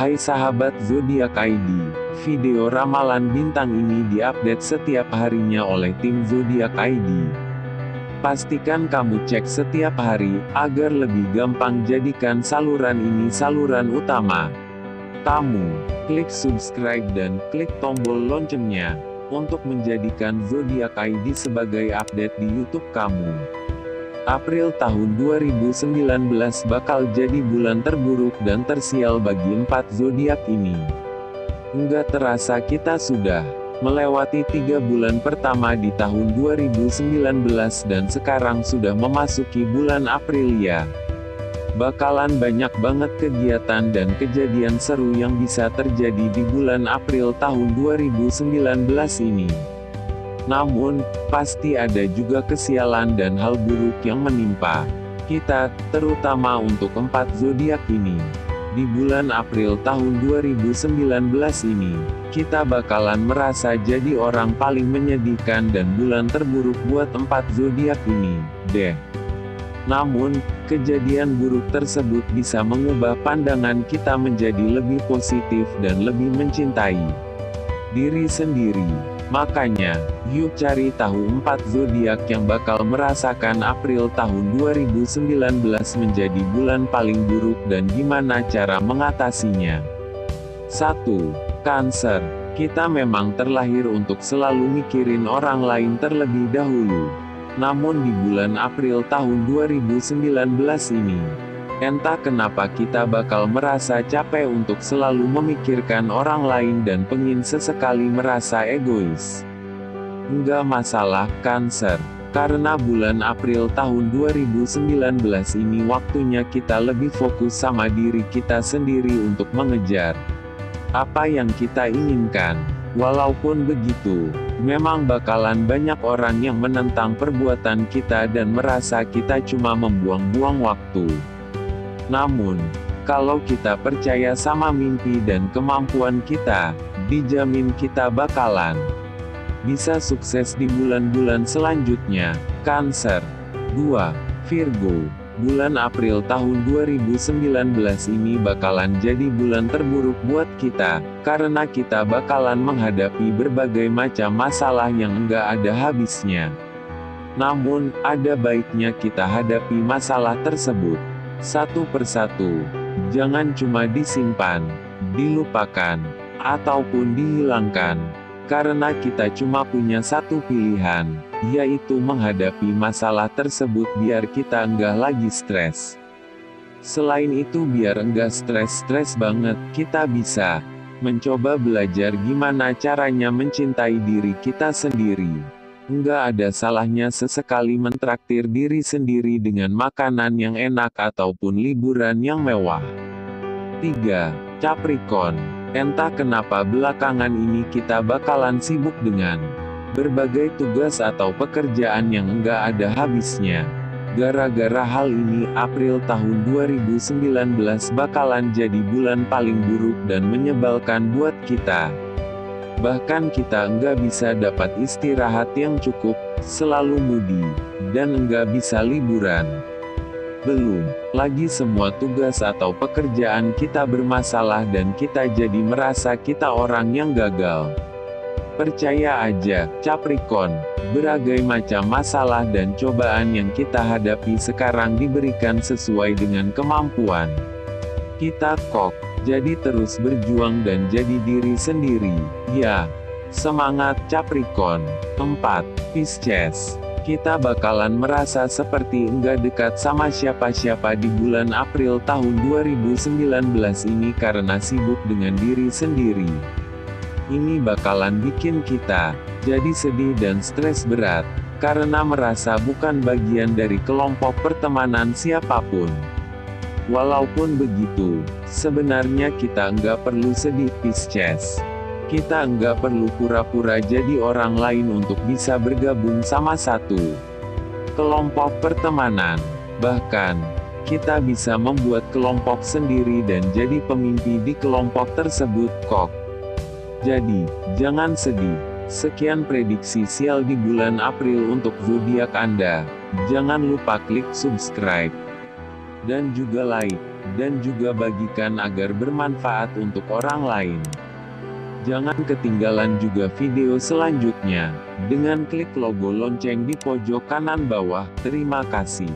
Hai sahabat zodiak ID, video ramalan bintang ini diupdate setiap harinya oleh tim zodiak ID. Pastikan kamu cek setiap hari, agar lebih gampang jadikan saluran ini saluran utama. Kamu, klik subscribe dan klik tombol loncengnya, untuk menjadikan zodiak ID sebagai update di YouTube kamu. April tahun 2019 bakal jadi bulan terburuk dan tersial bagi empat zodiak ini. Enggak terasa kita sudah melewati tiga bulan pertama di tahun 2019 dan sekarang sudah memasuki bulan April ya. Bakalan banyak banget kegiatan dan kejadian seru yang bisa terjadi di bulan April tahun 2019 ini. Namun, pasti ada juga kesialan dan hal buruk yang menimpa kita, terutama untuk empat zodiak ini. Di bulan April tahun 2019 ini, kita bakalan merasa jadi orang paling menyedihkan dan bulan terburuk buat empat zodiak ini, deh. Namun, kejadian buruk tersebut bisa mengubah pandangan kita menjadi lebih positif dan lebih mencintai diri sendiri. Makanya, yuk cari tahu empat zodiak yang bakal merasakan April tahun 2019 menjadi bulan paling buruk dan gimana cara mengatasinya. 1. Cancer. Kita memang terlahir untuk selalu mikirin orang lain terlebih dahulu. Namun di bulan April tahun 2019 ini, Entah kenapa kita bakal merasa capek untuk selalu memikirkan orang lain dan pengin sesekali merasa egois. Enggak masalah, Cancer. Karena bulan April tahun 2019 ini waktunya kita lebih fokus sama diri kita sendiri untuk mengejar apa yang kita inginkan. Walaupun begitu, memang bakalan banyak orang yang menentang perbuatan kita dan merasa kita cuma membuang-buang waktu. Namun, kalau kita percaya sama mimpi dan kemampuan kita, dijamin kita bakalan bisa sukses di bulan-bulan selanjutnya. Cancer 2. Virgo Bulan April tahun 2019 ini bakalan jadi bulan terburuk buat kita, karena kita bakalan menghadapi berbagai macam masalah yang enggak ada habisnya. Namun, ada baiknya kita hadapi masalah tersebut satu persatu. Jangan cuma disimpan, dilupakan, ataupun dihilangkan. Karena kita cuma punya satu pilihan, yaitu menghadapi masalah tersebut biar kita enggak lagi stres. Selain itu biar enggak stres-stres banget, kita bisa mencoba belajar gimana caranya mencintai diri kita sendiri. Enggak ada salahnya sesekali mentraktir diri sendiri dengan makanan yang enak ataupun liburan yang mewah. 3. Capricorn Entah kenapa belakangan ini kita bakalan sibuk dengan berbagai tugas atau pekerjaan yang enggak ada habisnya. Gara-gara hal ini, April tahun 2019 bakalan jadi bulan paling buruk dan menyebalkan buat kita. Bahkan kita enggak bisa dapat istirahat yang cukup, selalu mudi, dan enggak bisa liburan. Belum lagi semua tugas atau pekerjaan kita bermasalah dan kita jadi merasa kita orang yang gagal. Percaya aja, Capricorn, berbagai macam masalah dan cobaan yang kita hadapi sekarang diberikan sesuai dengan kemampuan. Kita kok jadi terus berjuang dan jadi diri sendiri. Ya. Semangat Capricorn. 4. Pisces. Kita bakalan merasa seperti enggak dekat sama siapa-siapa di bulan April tahun 2019 ini karena sibuk dengan diri sendiri. Ini bakalan bikin kita jadi sedih dan stres berat karena merasa bukan bagian dari kelompok pertemanan siapa pun. Walaupun begitu, sebenarnya kita nggak perlu sedih Pisces. Kita nggak perlu pura-pura jadi orang lain untuk bisa bergabung sama satu kelompok pertemanan. Bahkan, kita bisa membuat kelompok sendiri dan jadi pemimpin di kelompok tersebut kok. Jadi, jangan sedih. Sekian prediksi sial di bulan April untuk zodiak Anda. Jangan lupa klik subscribe dan juga like, dan juga bagikan agar bermanfaat untuk orang lain. Jangan ketinggalan juga video selanjutnya, dengan klik logo lonceng di pojok kanan bawah. Terima kasih.